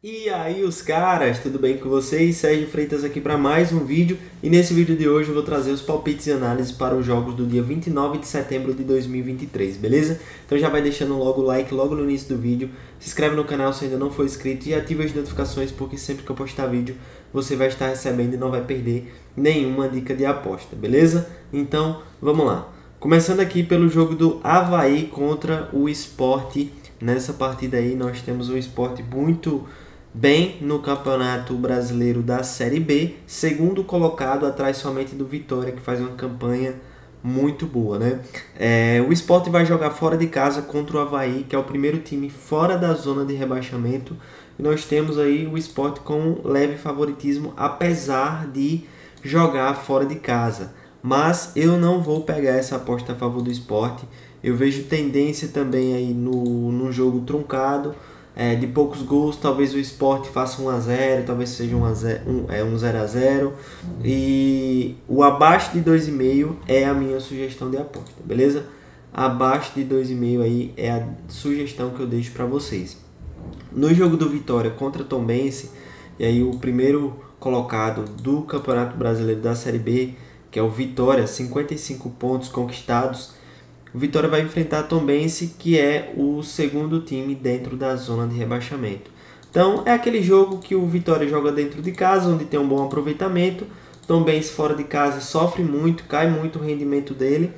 E aí os caras, tudo bem com vocês? Sérgio Freitas aqui para mais um vídeo e nesse vídeo de hoje eu vou trazer os palpites e análises para os jogos do dia 29 de setembro de 2023, beleza? Então já vai deixando logo o like logo no início do vídeo, se inscreve no canal se ainda não for inscrito e ativa as notificações porque sempre que eu postar vídeo você vai estar recebendo e não vai perder nenhuma dica de aposta, beleza? Então vamos lá. Começando aqui pelo jogo do Havaí contra o Esporte, nessa partida aí nós temos um esporte muito bem no Campeonato Brasileiro da Série B, segundo colocado atrás somente do Vitória, que faz uma campanha muito boa, né? É, o esporte vai jogar fora de casa contra o Havaí, que é o primeiro time fora da zona de rebaixamento. E nós temos aí o esporte com leve favoritismo, apesar de jogar fora de casa. Mas eu não vou pegar essa aposta a favor do esporte. Eu vejo tendência também aí no, no jogo truncado é, de poucos gols, talvez o esporte faça 1 a 0 talvez seja 1 a 0, um, é, 1 0 a 0 E o abaixo de 2,5 é a minha sugestão de aposta, beleza? Abaixo de 2,5 aí é a sugestão que eu deixo para vocês. No jogo do Vitória contra Tom Bense, e aí o primeiro colocado do Campeonato Brasileiro da Série B, que é o Vitória, 55 pontos conquistados o Vitória vai enfrentar Tombense, que é o segundo time dentro da zona de rebaixamento. Então é aquele jogo que o Vitória joga dentro de casa, onde tem um bom aproveitamento. Tombense fora de casa sofre muito, cai muito o rendimento dele.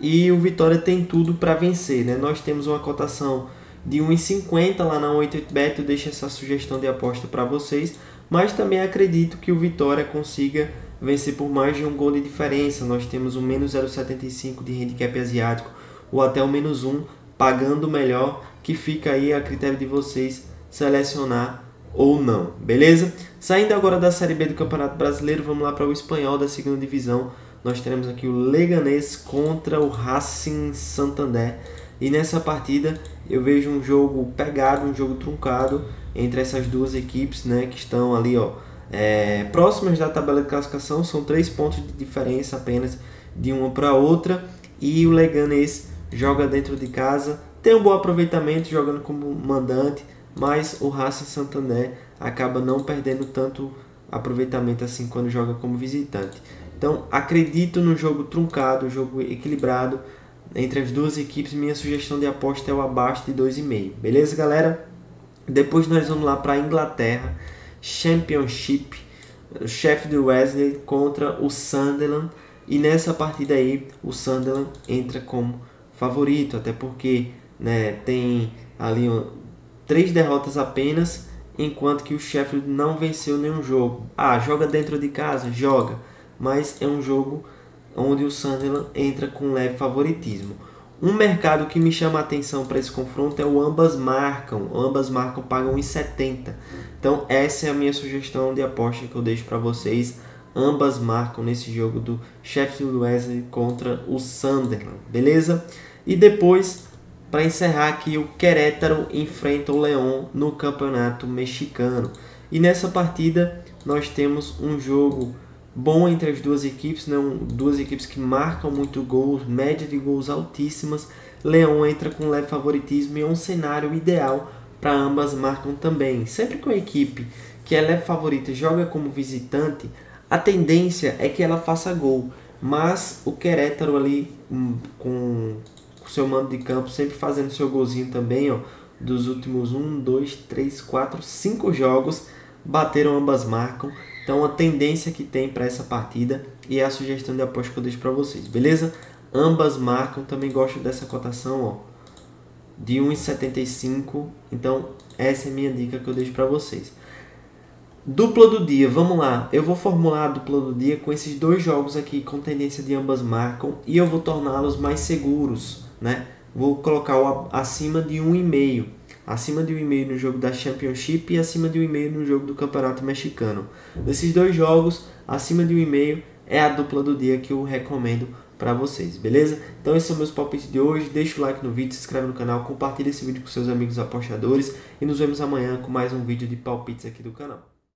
E o Vitória tem tudo para vencer. Né? Nós temos uma cotação de 1,50 lá na 88bet. Eu deixo essa sugestão de aposta para vocês. Mas também acredito que o Vitória consiga vencer por mais de um gol de diferença. Nós temos o menos 0,75 de handicap asiático ou até o menos 1, pagando melhor, que fica aí a critério de vocês selecionar ou não, beleza? Saindo agora da Série B do Campeonato Brasileiro, vamos lá para o Espanhol da segunda divisão. Nós teremos aqui o Leganês contra o Racing Santander. E nessa partida eu vejo um jogo pegado, um jogo truncado entre essas duas equipes, né, que estão ali, ó, é, próximas da tabela de classificação, são três pontos de diferença apenas de uma para outra, e o Leganês joga dentro de casa, tem um bom aproveitamento jogando como mandante, mas o Racing Santander acaba não perdendo tanto aproveitamento assim quando joga como visitante. Então acredito no jogo truncado, jogo equilibrado entre as duas equipes. Minha sugestão de aposta é o abaixo de 2,5. Beleza, galera? Depois nós vamos lá para a Inglaterra Championship, chefe do Wesley contra o Sunderland. E nessa partida aí, o Sunderland entra como favorito, até porque né, tem ali três derrotas apenas, enquanto que o Sheffield não venceu nenhum jogo. Ah, joga dentro de casa? Joga, mas é um jogo onde o Sunderland entra com leve favoritismo. Um mercado que me chama a atenção para esse confronto é o ambas marcam. Ambas marcam pagam 1,70. Então essa é a minha sugestão de aposta que eu deixo para vocês. Ambas marcam nesse jogo do Sheffield Wednesday contra o Sunderland, beleza? E depois, para encerrar aqui, o Querétaro enfrenta o León no Campeonato Mexicano. E nessa partida nós temos um jogo bom entre as duas equipes, né? duas equipes que marcam muito gols, média de gols altíssimas. Leão entra com leve favoritismo e é um cenário ideal para ambas marcam também. Sempre que uma equipe que é leve favorita joga como visitante, a tendência é que ela faça gol. Mas o Querétaro ali hum, com o seu mando de campo sempre fazendo seu golzinho também, ó, dos últimos 1, 2, 3, 4, 5 jogos bateram ambas marcam. Então a tendência que tem para essa partida e é a sugestão de aposta que eu deixo para vocês, beleza? Ambas marcam, também gosto dessa cotação, ó, de 1,75. Então essa é a minha dica que eu deixo para vocês. Dupla do dia, vamos lá. Eu vou formular a dupla do dia com esses dois jogos aqui com tendência de ambas marcam e eu vou torná-los mais seguros, né? Vou colocar o acima de 1,5 acima de 1,5 no jogo da Championship e acima de 1,5 no jogo do Campeonato Mexicano. Desses dois jogos, acima de 1,5 é a dupla do dia que eu recomendo para vocês, beleza? Então esses são meus palpites de hoje, deixa o like no vídeo, se inscreve no canal, compartilha esse vídeo com seus amigos apostadores e nos vemos amanhã com mais um vídeo de palpites aqui do canal.